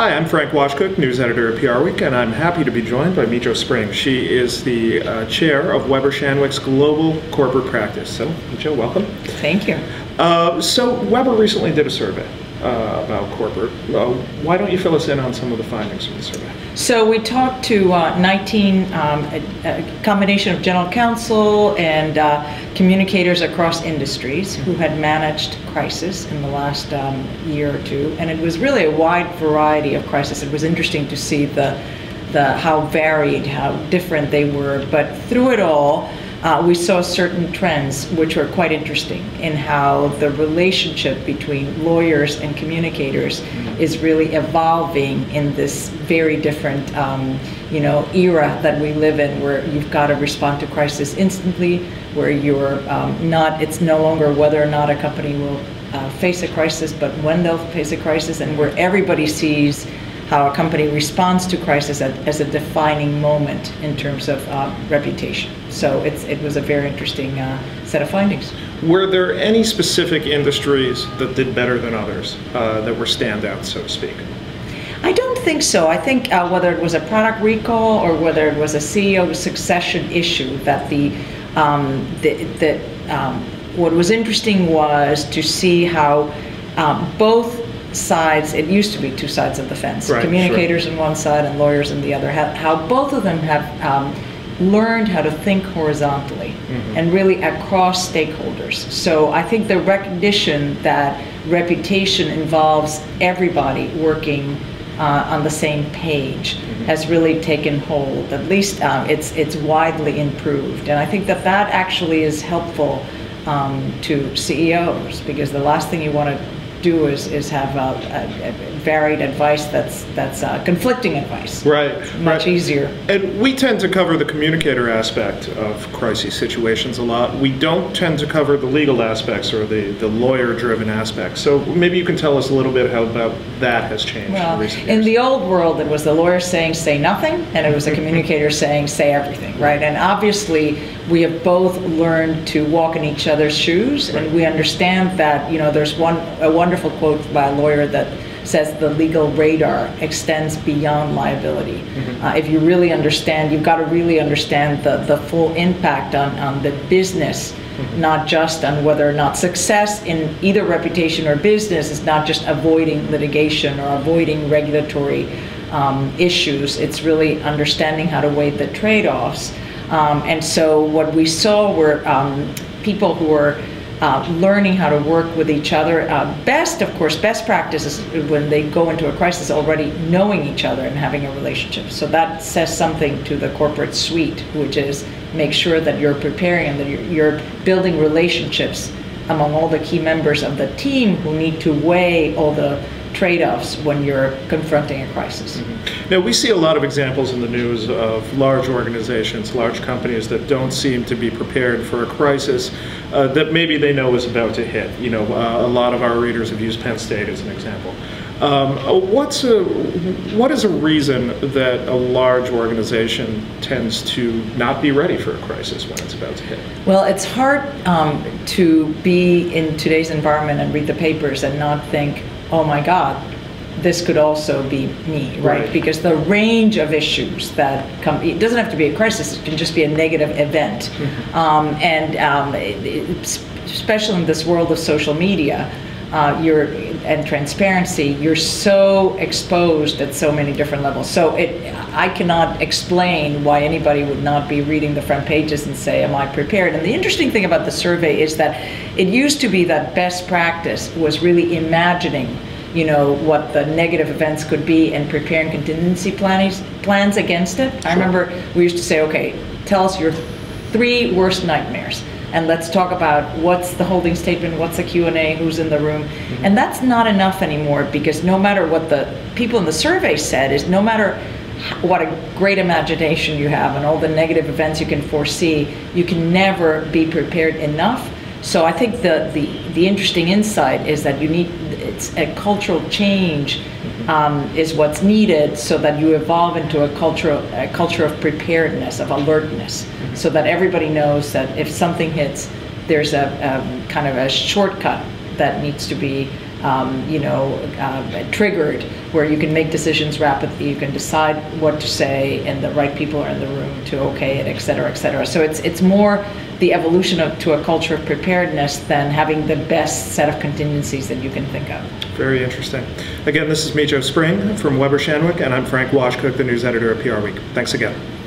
Hi, I'm Frank Washkuch, news editor at PR Week, and I'm happy to be joined by Micho Spring. She is the uh, chair of Weber Shandwick's Global Corporate Practice. So, Micho, welcome. Thank you. Uh, so, Weber recently did a survey uh, about corporate. Why don't you fill us in on some of the findings from the survey? So we talked to uh, 19, um, a, a, combination of general counsel and uh, communicators across industries who had managed crisis in the last um, year or two, and it was really a wide variety of crisis. It was interesting to see the, the how varied, how different they were, but through it all, uh, we saw certain trends which were quite interesting in how the relationship between lawyers and communicators mm-hmm. is really evolving in this very different um, you know era that we live in where you've got to respond to crisis instantly where you're um, not it's no longer whether or not a company will uh, face a crisis but when they'll face a crisis and where everybody sees how a company responds to crisis as a defining moment in terms of uh, reputation. So it was a very interesting uh, set of findings. Were there any specific industries that did better than others, uh, that were standouts, so to speak? I don't think so. I think uh, whether it was a product recall or whether it was a CEO succession issue, that the, um, the, the um, what was interesting was to see how um, both sides, it used to be two sides of the fence, right, communicators sure. on one side and lawyers on the other, how both of them have um, learned how to think horizontally mm-hmm. and really across stakeholders. So I think the recognition that reputation involves everybody working uh, on the same page mm-hmm. has really taken hold. At least um, it's it's widely improved, and I think that that actually is helpful um, to CEOs because the last thing you want to do is, is have a, varied advice that's that's uh, conflicting advice. Right. much right. easier. And we tend to cover the communicator aspect of crisis situations a lot. We don't tend to cover the legal aspects or the, the lawyer-driven aspects. So maybe you can tell us a little bit how about that has changed well, in years. In the old world, it was the lawyer saying say nothing, and it was the communicator saying say everything, right? And obviously, we have both learned to walk in each other's shoes, right. and we understand that you know there's one a wonderful quote by a lawyer that says the legal radar extends beyond liability. Mm-hmm. Uh, if you really understand, you've got to really understand the, the full impact on, on the business, mm-hmm. not just on whether or not success in either reputation or business is not just avoiding litigation or avoiding regulatory um, issues. It's really understanding how to weigh the trade offs. Um, and so what we saw were um, people who were uh, learning how to work with each other. Uh, best, of course, best practice is when they go into a crisis already knowing each other and having a relationship. So that says something to the corporate suite, which is make sure that you're preparing and that you're, you're building relationships among all the key members of the team who need to weigh all the trade-offs when you're confronting a crisis. Mm-hmm. Now we see a lot of examples in the news of large organizations, large companies that don't seem to be prepared for a crisis uh, that maybe they know is about to hit. You know, uh, a lot of our readers have used Penn State as an example. Um, what's a what is a reason that a large organization tends to not be ready for a crisis when it's about to hit? Well, it's hard um, to be in today's environment and read the papers and not think, oh my God, this could also be me, right? right? Because the range of issues that come, it doesn't have to be a crisis, it can just be a negative event. Mm-hmm. Um, and um, especially in this world of social media, uh, you're, and transparency, you're so exposed at so many different levels. So it, I cannot explain why anybody would not be reading the front pages and say, am I prepared? And the interesting thing about the survey is that it used to be that best practice was really imagining you know what the negative events could be and preparing contingency plans plans against it. I remember we used to say, okay, tell us your three worst nightmares and let's talk about what's the holding statement, what's the Q&A, who's in the room. Mm-hmm. And that's not enough anymore because no matter what the people in the survey said is no matter what a great imagination you have and all the negative events you can foresee, you can never be prepared enough. So I think the, the, the interesting insight is that you need, it's a cultural change. Um, is what's needed so that you evolve into a culture, a culture of preparedness, of alertness so that everybody knows that if something hits, there's a, a kind of a shortcut that needs to be um, you know, uh, triggered, where you can make decisions rapidly, you can decide what to say, and the right people are in the room to okay it, et cetera, et cetera. So it's it's more the evolution of to a culture of preparedness than having the best set of contingencies that you can think of. Very interesting. Again, this is Micho Spring from Weber Shandwick, and I'm Frank Washkuch, the news editor of PR Week. Thanks again.